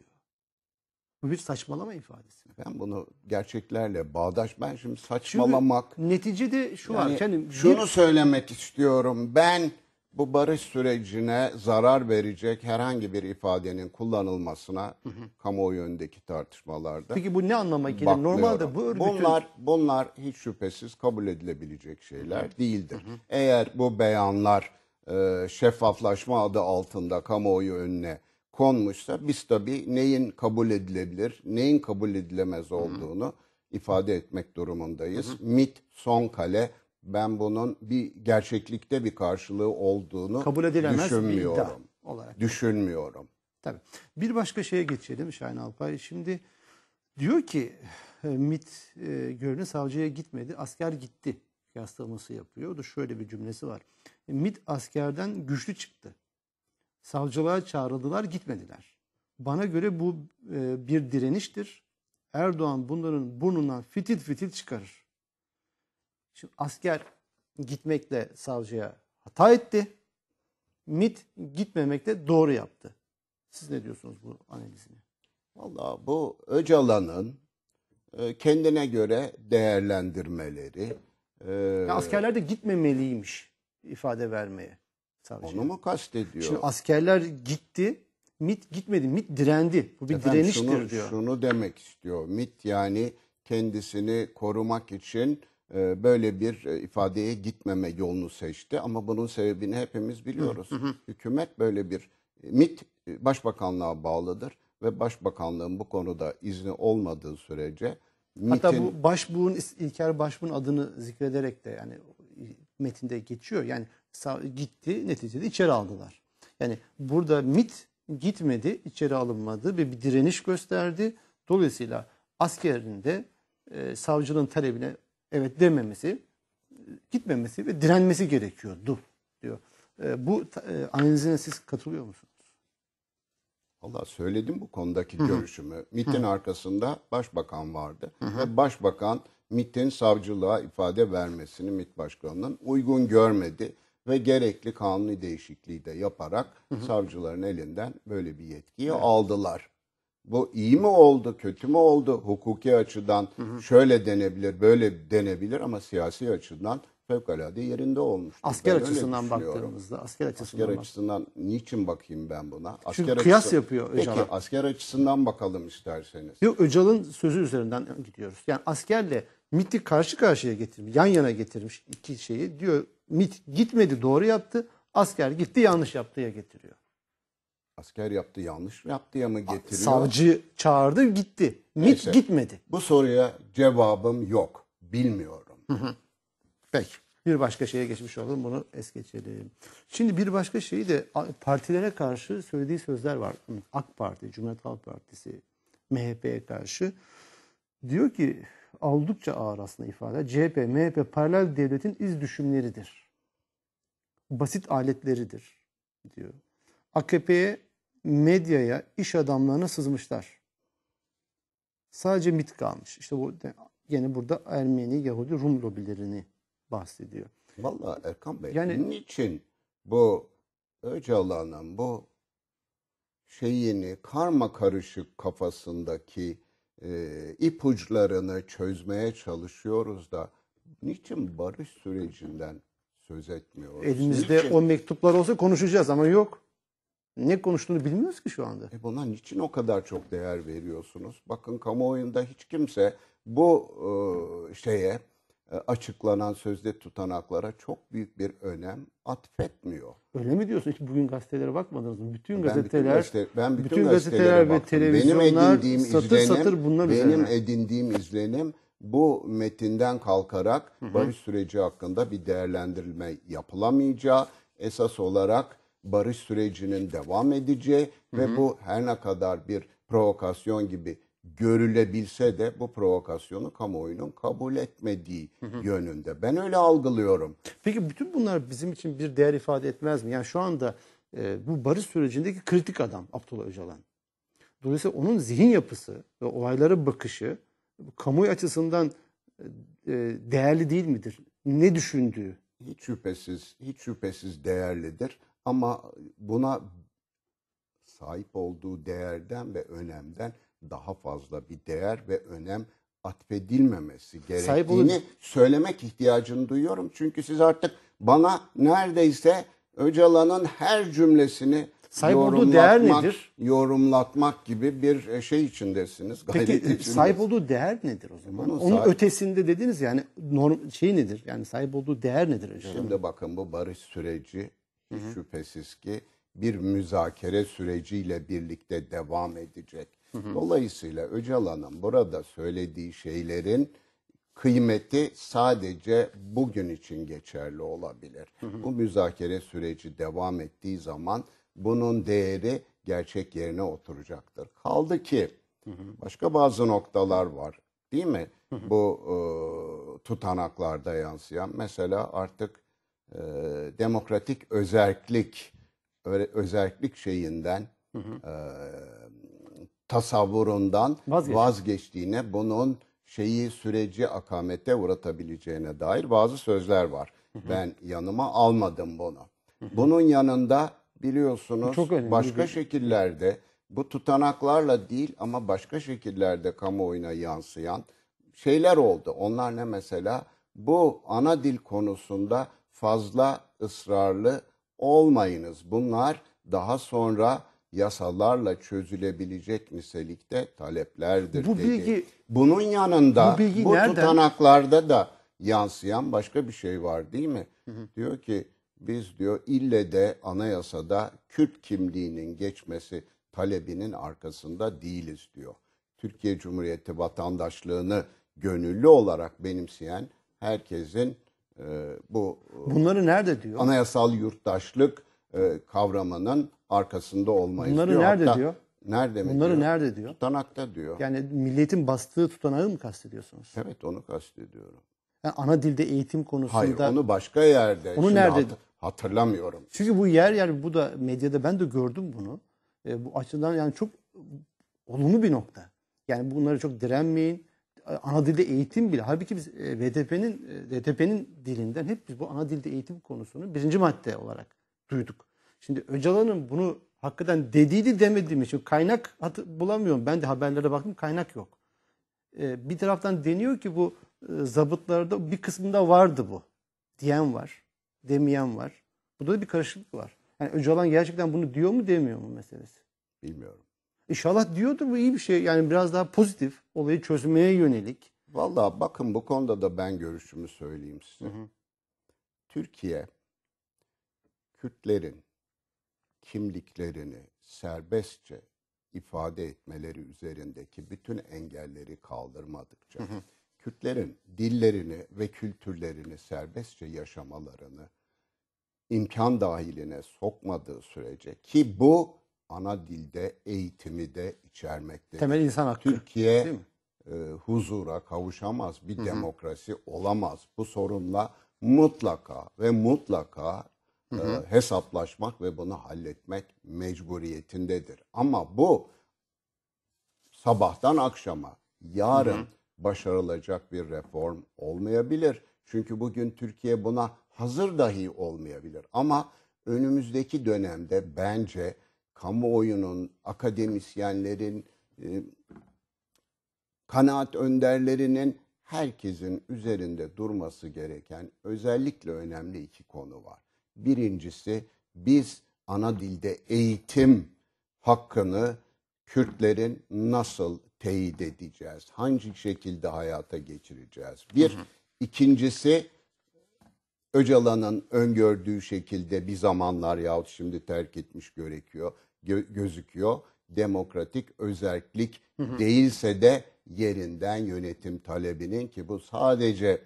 Bu bir saçmalama ifadesi. Ben bunu gerçeklerle bağdaş ben şimdi saçmalamak Neticede şu yani var. Yani bir- şunu söylemek istiyorum. Ben bu barış sürecine zarar verecek herhangi bir ifadenin kullanılmasına kamuoyu önündeki tartışmalarda Peki bu ne anlama gelir? Normalde bu örgütün bunlar bunlar hiç şüphesiz kabul edilebilecek şeyler değildir. Eğer bu beyanlar e, şeffaflaşma adı altında kamuoyu önüne konmuşsa biz tabii neyin kabul edilebilir, neyin kabul edilemez olduğunu ifade etmek durumundayız. MIT son kale ben bunun bir gerçeklikte bir karşılığı olduğunu kabul edilemez bir iddia düşünmüyorum. olarak. Düşünmüyorum. Tabii. Bir başka şeye geçelim Şahin Alpay. Şimdi diyor ki MIT e, görünü savcıya gitmedi, asker gitti yaslaması yapıyor. O da şöyle bir cümlesi var. E, MIT askerden güçlü çıktı. Savcılığa çağrıldılar, gitmediler. Bana göre bu e, bir direniştir. Erdoğan bunların burnundan fitil fitil çıkarır. Şimdi asker gitmekle savcıya hata etti. MIT gitmemekle doğru yaptı. Siz ne diyorsunuz bu analizine? Valla bu Öcalan'ın e, kendine göre değerlendirmeleri, e, Ya askerler de gitmemeliymiş ifade vermeye savcıya. onu mu kastediyor? Şimdi askerler gitti, MIT gitmedi, MIT direndi. Bu bir Efendim direniştir şunu, diyor. Şunu demek istiyor. MIT yani kendisini korumak için böyle bir e, ifadeye gitmeme yolunu seçti. Ama bunun sebebini hepimiz biliyoruz. Hükümet böyle bir MIT e, başbakanlığa bağlıdır ve başbakanlığın bu konuda izni olmadığı sürece Hatta MIT'in bu başbuğun İlker Başbuğ'un adını zikrederek de yani metinde geçiyor. Yani gitti neticede içeri aldılar. Yani burada MIT gitmedi, içeri alınmadı ve bir direniş gösterdi. Dolayısıyla askerin de e, savcılığın talebine evet dememesi, gitmemesi ve direnmesi gerekiyordu diyor. E, bu e, analizine siz katılıyor musunuz? Valla söyledim bu konudaki görüşümü. MIT'in arkasında başbakan vardı. Ve başbakan MIT'in savcılığa ifade vermesini MIT başkanının uygun görmedi. Ve gerekli kanuni değişikliği de yaparak savcıların elinden böyle bir yetkiyi aldılar. Bu iyi mi oldu, kötü mü oldu? Hukuki açıdan şöyle denebilir, böyle denebilir ama siyasi açıdan fevkalade yerinde olmuş. Asker Ben açısından baktığımızda, asker açısından Asker bak- açısından niçin bakayım ben buna? Çünkü Asker kıyas açısı- yapıyor Peki Öcalan. asker açısından bakalım isterseniz. Yok Öcal'ın sözü üzerinden gidiyoruz. Yani askerle MIT'i karşı karşıya getirmiş, yan yana getirmiş iki şeyi. Diyor MIT gitmedi doğru yaptı, asker gitti yanlış yaptıya getiriyor. Asker yaptı yanlış mı yaptı ya mı getiriyor? Savcı çağırdı gitti. MIT Neyse. gitmedi. Bu soruya cevabım yok. Bilmiyorum. Peki. Bir başka şeye geçmiş olalım bunu es geçelim. Şimdi bir başka şeyi de partilere karşı söylediği sözler var. AK Parti, Cumhuriyet Halk Partisi, MHP'ye karşı. Diyor ki oldukça ağır aslında ifade. CHP, MHP paralel devletin iz düşümleridir. Basit aletleridir diyor. AKP'ye, medyaya, iş adamlarına sızmışlar. Sadece MIT kalmış. İşte bu yine burada Ermeni, Yahudi, Rum lobilerini bahsediyor. Vallahi Erkan Bey Yani- niçin bu Öcalan'ın bu şeyini karma karışık kafasındaki e, ipuçlarını çözmeye çalışıyoruz da niçin barış sürecinden söz etmiyoruz? Elimizde Niçin? o mektuplar olsa konuşacağız ama yok. Ne konuştuğunu bilmiyoruz ki şu anda. E buna niçin o kadar çok değer veriyorsunuz? Bakın kamuoyunda hiç kimse bu e, şeye e, açıklanan sözde tutanaklara çok büyük bir önem atfetmiyor. Öyle mi diyorsun? Hiç bugün gazetelere bakmadınız mı? Bütün Ben bütün gazeteler, gazete- ben bütün, bütün gazeteler ve televizyonlar edindiğim satır izlenim, satır bunlar benim üzerine. edindiğim izlenim bu metinden kalkarak barış süreci hakkında bir değerlendirilme yapılamayacağı, esas olarak barış sürecinin devam edeceği ve bu her ne kadar bir provokasyon gibi görülebilse de bu provokasyonu kamuoyunun kabul etmediği yönünde. Ben öyle algılıyorum. Peki bütün bunlar bizim için bir değer ifade etmez mi? Yani şu anda e, bu barış sürecindeki kritik adam Abdullah Öcalan. Dolayısıyla onun zihin yapısı ve olaylara bakışı kamuoyu açısından e, e, değerli değil midir? Ne düşündüğü? hiç şüphesiz hiç şüphesiz değerlidir ama buna sahip olduğu değerden ve önemden daha fazla bir değer ve önem atfedilmemesi gerektiğini söylemek ihtiyacını duyuyorum. Çünkü siz artık bana neredeyse Öcalan'ın her cümlesini Sahip olduğu değer nedir? Yorumlatmak gibi bir e, şey içindesiniz. Peki gayret e, içindesiniz. sahip olduğu değer nedir o zaman? Bunun Onun sahip- ötesinde dediniz yani norm şey nedir? Yani sahip olduğu değer nedir Öcalan'ın? Şimdi bakın bu barış süreci hiç şüphesiz ki bir müzakere süreciyle birlikte devam edecek. Dolayısıyla Öcalan'ın burada söylediği şeylerin kıymeti sadece bugün için geçerli olabilir. Bu müzakere süreci devam ettiği zaman bunun değeri gerçek yerine oturacaktır. Kaldı ki başka bazı noktalar var değil mi? Bu e, tutanaklarda yansıyan mesela artık e, demokratik özerklik özerklik şeyinden e, tasavvurundan Vazgeç. vazgeçtiğine bunun şeyi süreci akamete uğratabileceğine dair bazı sözler var. Ben yanıma almadım bunu. Bunun yanında biliyorsunuz Çok başka bir- şekillerde bu tutanaklarla değil ama başka şekillerde kamuoyuna yansıyan şeyler oldu. Onlar ne mesela? Bu ana dil konusunda fazla ısrarlı olmayınız. Bunlar daha sonra yasalarla çözülebilecek nitelikte taleplerdir Bu dedi. bilgi- Bunun yanında Bu bilgi bu nereden? tutanaklarda da yansıyan başka bir şey var değil mi? Diyor ki biz diyor ille de anayasada Kürt kimliğinin geçmesi talebinin arkasında değiliz diyor. Türkiye Cumhuriyeti vatandaşlığını gönüllü olarak benimseyen herkesin e, bu Bunları nerede diyor? anayasal yurttaşlık e, kavramının arkasında olmayız Bunları diyor. nerede Hatta- diyor? Nerede mi Bunları diyor? nerede diyor? Tutanakta diyor. Yani milletin bastığı tutanağı mı kastediyorsunuz? Evet onu kastediyorum. Yani ana dilde eğitim konusunda. Hayır onu başka yerde. Onu Şimdi nerede- hat- hatırlamıyorum. Çünkü bu yer yer bu da medyada ben de gördüm bunu. E, bu açıdan yani çok olumlu bir nokta. Yani bunları çok direnmeyin. Ana dilde eğitim bile. Halbuki biz e, VTP'nin e, VTP'nin dilinden hep biz bu ana dilde eğitim konusunu birinci madde olarak duyduk. Şimdi Öcalan'ın bunu hakikaten dediydi demediğim için kaynak bulamıyorum. Ben de haberlere baktım kaynak yok. E, bir taraftan deniyor ki bu zabıtlarda bir kısmında vardı bu. Diyen var, demeyen var. Burada da bir karışıklık var. Yani Öcalan gerçekten bunu diyor mu demiyor mu meselesi? Bilmiyorum. İnşallah diyordur bu iyi bir şey. Yani biraz daha pozitif, olayı çözmeye yönelik. Vallahi bakın bu konuda da ben görüşümü söyleyeyim size. Türkiye Kürtlerin kimliklerini serbestçe ifade etmeleri üzerindeki bütün engelleri kaldırmadıkça, Kürtlerin dillerini ve kültürlerini serbestçe yaşamalarını imkan dahiline sokmadığı sürece ki bu ana dilde eğitimi de içermektedir. Temel insan hakkı. Türkiye Değil mi? e, huzura kavuşamaz, bir demokrasi olamaz. Bu sorunla mutlaka ve mutlaka e, hesaplaşmak ve bunu halletmek mecburiyetindedir. Ama bu sabahtan akşama, yarın başarılacak bir reform olmayabilir. Çünkü bugün Türkiye buna hazır dahi olmayabilir. Ama önümüzdeki dönemde bence kamuoyunun, akademisyenlerin, e, kanaat önderlerinin herkesin üzerinde durması gereken özellikle önemli iki konu var. Birincisi biz ana dilde eğitim hakkını Kürtlerin nasıl teyit edeceğiz? Hangi şekilde hayata geçireceğiz? Bir. ikincisi Öcalan'ın öngördüğü şekilde bir zamanlar yahut şimdi terk etmiş gerekiyor, gö- gözüküyor. Demokratik özerklik değilse de yerinden yönetim talebinin ki bu sadece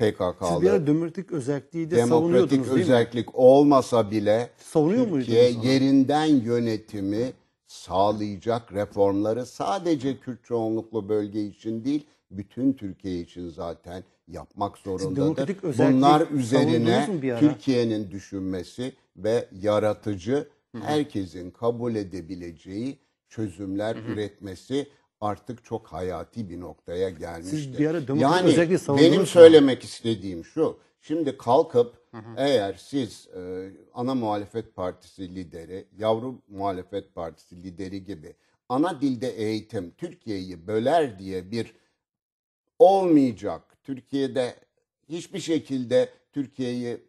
Siz bir PKK'lı ara demokratik özelliği de savunuyordunuz değil mi? olmasa bile Savunuyor Türkiye yerinden yönetimi sağlayacak reformları sadece Kürt çoğunluklu bölge için değil bütün Türkiye için zaten yapmak zorundadır. özellik Bunlar üzerine? Türkiye'nin düşünmesi ve yaratıcı herkesin kabul edebileceği çözümler üretmesi artık çok hayati bir noktaya gelmiştir. bir ara yani benim söylemek istediğim şu. Şimdi kalkıp eğer siz e, ana muhalefet partisi lideri, yavru muhalefet partisi lideri gibi ana dilde eğitim Türkiye'yi böler diye bir olmayacak. Türkiye'de hiçbir şekilde Türkiye'yi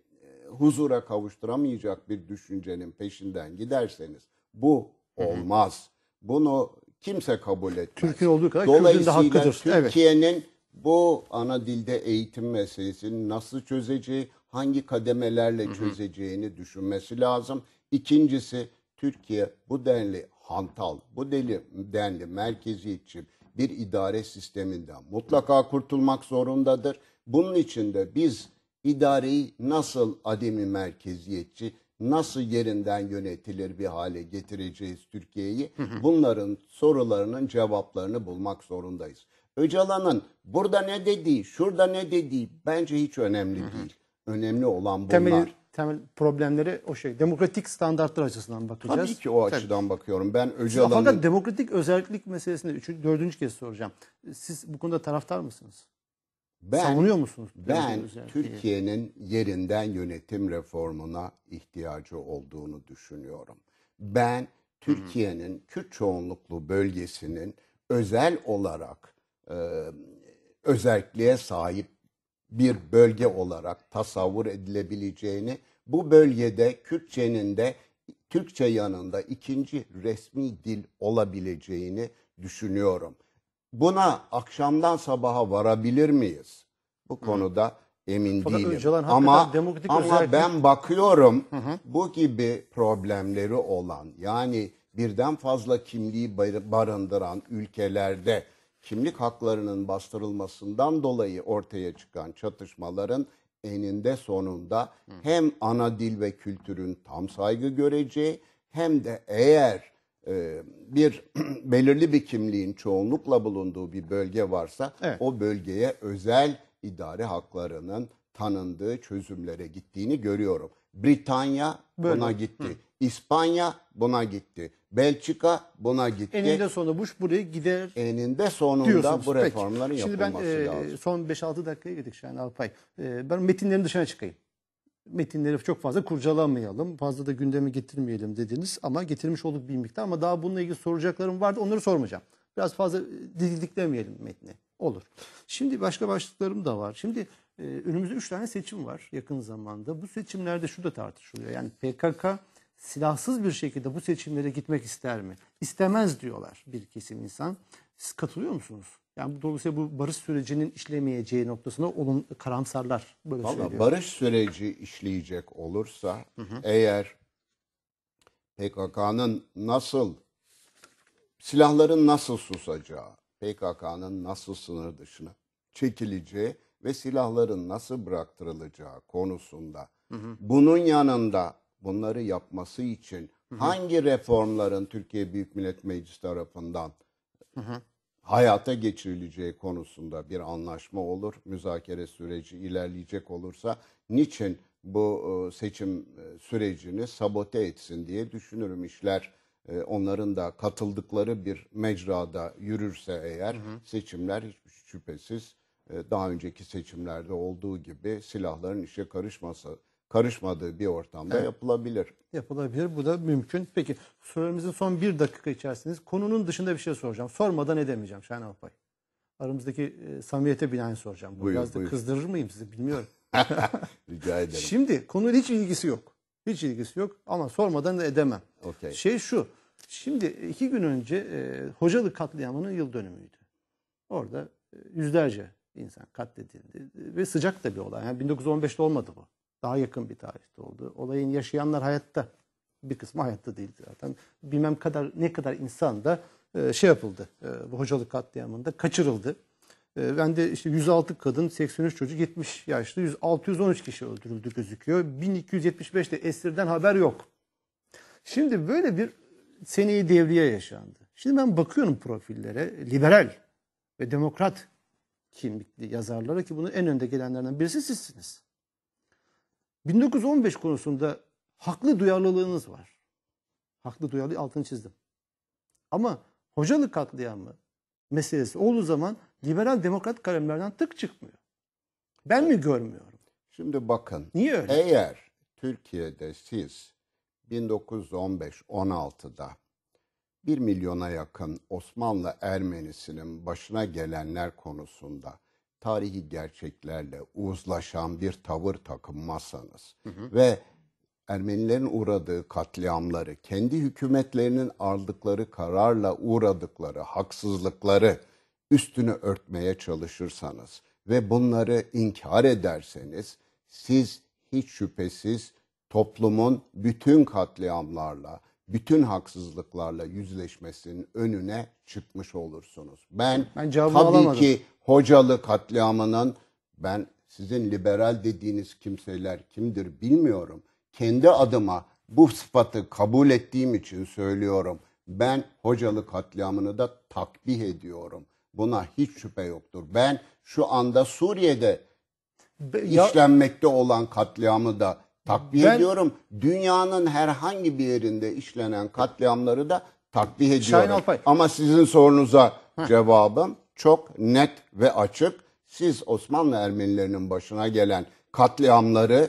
huzura kavuşturamayacak bir düşüncenin peşinden giderseniz bu olmaz. Bunu kimse kabul etmez. Türk'ün olduğu kadar Kürt'ün de Dolayısıyla hakkıdır. Evet. Türkiye'nin bu ana dilde eğitim meselesini nasıl çözeceği, hangi kademelerle çözeceğini düşünmesi lazım. İkincisi Türkiye bu denli hantal, bu deli, denli merkeziyetçi bir idare sisteminden mutlaka kurtulmak zorundadır. Bunun için de biz idareyi nasıl ademi merkeziyetçi, nasıl yerinden yönetilir bir hale getireceğiz Türkiye'yi? Bunların sorularının cevaplarını bulmak zorundayız. Öcalan'ın burada ne dediği, şurada ne dediği bence hiç önemli değil. Önemli olan bunlar. Temel, temel problemleri o şey. Demokratik standartlar açısından bakacağız. Tabii ki o Tabii. açıdan bakıyorum. Ben Öcalan'ın fakat demokratik özellik meselesinde üçüncü, dördüncü kez soracağım. Siz bu konuda taraftar mısınız? Ben Savunuyor musunuz? Ben? Türkiye'nin yerinden yönetim reformuna ihtiyacı olduğunu düşünüyorum. Ben Türkiye'nin Kürt çoğunluklu bölgesinin özel olarak e, özelliğe sahip bir bölge olarak tasavvur edilebileceğini, bu bölgede Kürtçenin de Türkçe yanında ikinci resmi dil olabileceğini düşünüyorum. Buna akşamdan sabaha varabilir miyiz? Bu konuda emin Fakat değilim. Öcalan ama demokratik ama özellik- ben bakıyorum bu gibi problemleri olan yani birden fazla kimliği bar- barındıran ülkelerde kimlik haklarının bastırılmasından dolayı ortaya çıkan çatışmaların eninde sonunda hem ana dil ve kültürün tam saygı göreceği hem de eğer bir [clears throat] belirli bir kimliğin çoğunlukla bulunduğu bir bölge varsa Evet. o bölgeye özel idare haklarının tanındığı çözümlere gittiğini görüyorum. Britanya Böyle. buna gitti. İspanya buna gitti. Belçika buna gitti. Eninde sonunda Bush buraya gider Eninde sonunda diyorsunuz. bu Peki. reformların Şimdi yapılması ben e, lazım. son 5-6 dakikaya girdik Şahin Alpay. E, ben metinlerin dışına çıkayım. Metinleri çok fazla kurcalamayalım, fazla da gündeme getirmeyelim dediniz ama getirmiş olduk bir miktar ama daha bununla ilgili soracaklarım vardı onları sormayacağım. Biraz fazla didiklemeyelim metni. Olur. Şimdi başka başlıklarım da var. Şimdi e, önümüzde 3 tane seçim var yakın zamanda. Bu seçimlerde şu da tartışılıyor. Yani PKK silahsız bir şekilde bu seçimlere gitmek ister mi? İstemez diyorlar bir kesim insan. Siz katılıyor musunuz? Yani dolayısıyla bu barış sürecinin işlemeyeceği noktasında olum karamsarlar böyle Valla söylüyor. barış süreci işleyecek olursa eğer PKK'nın nasıl silahların nasıl susacağı, PKK'nın nasıl sınır dışına çekileceği ve silahların nasıl bıraktırılacağı konusunda bunun yanında bunları yapması için hangi reformların Türkiye Büyük Millet Meclisi tarafından hayata geçirileceği konusunda bir anlaşma olur. Müzakere süreci ilerleyecek olursa niçin bu e, seçim e, sürecini sabote etsin diye düşünürüm. İşler e, onların da katıldıkları bir mecrada yürürse eğer seçimler hiçbir şüphesiz daha önceki seçimlerde olduğu gibi silahların işe karışması karışmadığı bir ortamda yapılabilir. Yapılabilir. Bu da mümkün. Peki süremizin son bir dakika içerisinde konunun dışında bir şey soracağım. Sormadan edemeyeceğim Şahin Alpay. Aramızdaki e, samimiyete binaen soracağım. Bu Buyur, Biraz da buyur. kızdırır mıyım sizi bilmiyorum. [laughs] Rica ederim. Şimdi konuyla hiç ilgisi yok. Hiç ilgisi yok ama sormadan da edemem. Okey. Şey şu. Şimdi iki gün önce e, Hocalı katliamının yıl dönümüydü. Orada e, yüzlerce insan katledildi ve sıcak da bir olay. Yani 1915'te olmadı bu. Daha yakın bir tarihte oldu. Olayın yaşayanlar hayatta. Bir kısmı hayatta değildi zaten. Bilmem kadar ne kadar insan da e, şey yapıldı. E, bu Hocalı katliamında kaçırıldı. E, ben de işte 106 kadın, 83 çocuk, 70 yaşlı, 100, 613 kişi öldürüldü gözüküyor. 1275'te esirden haber yok. Şimdi böyle bir seneyi devriye yaşandı. Şimdi ben bakıyorum profillere, liberal ve demokrat kimlikli yazarlara ki bunun en önde gelenlerden birisi sizsiniz. 1915 konusunda haklı duyarlılığınız var. Haklı duyarlılığı altını çizdim. Ama hocalık katliamı meselesi olduğu zaman liberal demokrat kalemlerden tık çıkmıyor. Ben mi görmüyorum? Şimdi bakın. Niye öyle? Eğer Türkiye'de siz 1915-16'da 1 milyona yakın Osmanlı Ermenisinin başına gelenler konusunda tarihi gerçeklerle uzlaşan bir tavır takınmazsanız ve Ermenilerin uğradığı katliamları, kendi hükümetlerinin aldıkları kararla uğradıkları haksızlıkları üstünü örtmeye çalışırsanız ve bunları inkar ederseniz siz hiç şüphesiz toplumun bütün katliamlarla, bütün haksızlıklarla yüzleşmesinin önüne çıkmış olursunuz. Ben, Ben tabii alamadım. ki Hocalı katliamının ben sizin liberal dediğiniz kimseler kimdir bilmiyorum. Kendi adıma bu sıfatı kabul ettiğim için söylüyorum. Ben Hocalı katliamını da takbih ediyorum. Buna hiç şüphe yoktur. Ben şu anda Suriye'de ya- işlenmekte olan katliamı da takbih Ben- ediyorum. Dünyanın herhangi bir yerinde işlenen katliamları da takbih ediyorum. Alpay. Ama sizin sorunuza cevabım çok net ve açık. Siz Osmanlı Ermenilerinin başına gelen katliamları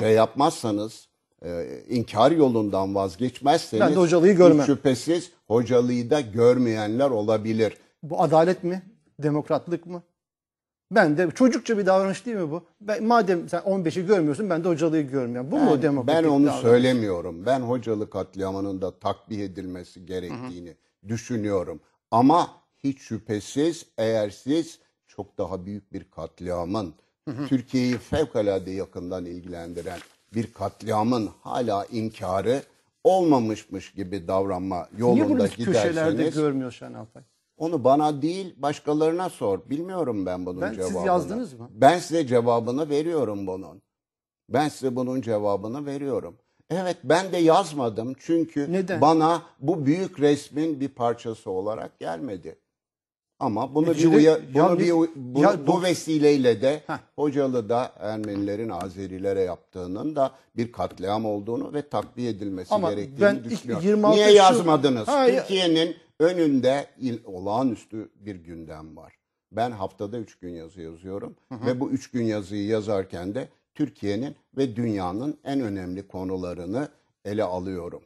şey yapmazsanız, e, inkar yolundan vazgeçmezseniz Ben de Hocalı'yı görmem. şüphesiz Hocalı'yı da görmeyenler olabilir. Bu adalet mi? Demokratlık mı? Ben de çocukça bir davranış değil mi bu? Ben, madem sen 15'i görmüyorsun ben de hocalığı görmüyorum. Bu mu o Ben, demokratik ben onu davranış? söylemiyorum. Ben hocalı katliamının da takbih edilmesi gerektiğini düşünüyorum. Ama hiç şüphesiz eğer siz çok daha büyük bir katliamın, Türkiye'yi fevkalade yakından ilgilendiren bir katliamın hala inkarı olmamışmış gibi davranma Niye bunu yolunda biz köşelerde giderseniz görmüyor Alpay? Onu bana değil başkalarına sor. Bilmiyorum ben bunun Ben- siz cevabını. yazdınız mı? Ben size cevabını veriyorum bunun. Ben size bunun cevabını veriyorum. Evet ben de yazmadım çünkü Neden? bana bu büyük resmin bir parçası olarak gelmedi. Ama bunu bir Neticede- uya, ya bunu bir u- bu, ya bu vesileyle de Heh. Hocalı da Ermenilerin Azerilere yaptığının da bir katliam olduğunu ve takviye edilmesi Ama gerektiğini ben düşünüyorum. 26 Niye Şubat- yazmadınız? Türkiye'nin önünde il- olağanüstü bir gündem var. Ben haftada üç gün yazı yazıyorum ve bu üç gün yazıyı yazarken de Türkiye'nin ve dünyanın en önemli konularını ele alıyorum.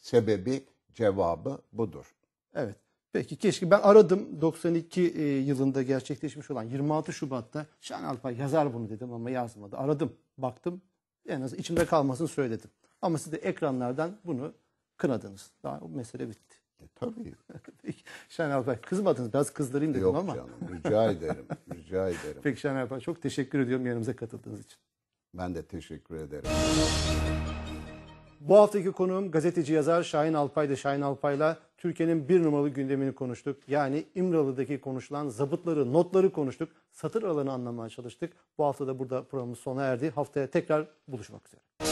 Sebebi, cevabı budur. Evet. Peki keşke ben aradım 92 e, yılında gerçekleşmiş olan 26 Şubat'ta Şahin Alpay yazar bunu dedim ama yazmadı. Aradım, baktım en az içimde kalmasını söyledim. Ama siz de ekranlardan bunu kınadınız. Daha o mesele bitti. E, tabii. [laughs] Şahin Alpay kızmadınız. Biraz kızdırayım dedim Yok ama. canım. Rica ederim. Rica ederim. [laughs] Peki Şahin Alpay çok teşekkür ediyorum yanımıza katıldığınız için. Ben de teşekkür ederim. Bu haftaki konuğum gazeteci yazar Şahin Alpay'dı. Şahin Alpay'la Türkiye'nin bir numaralı gündemini konuştuk. Yani İmralı'daki konuşulan zabıtları, notları konuştuk. Satır alanı anlamaya çalıştık. Bu hafta da burada programımız sona erdi. Haftaya tekrar buluşmak üzere.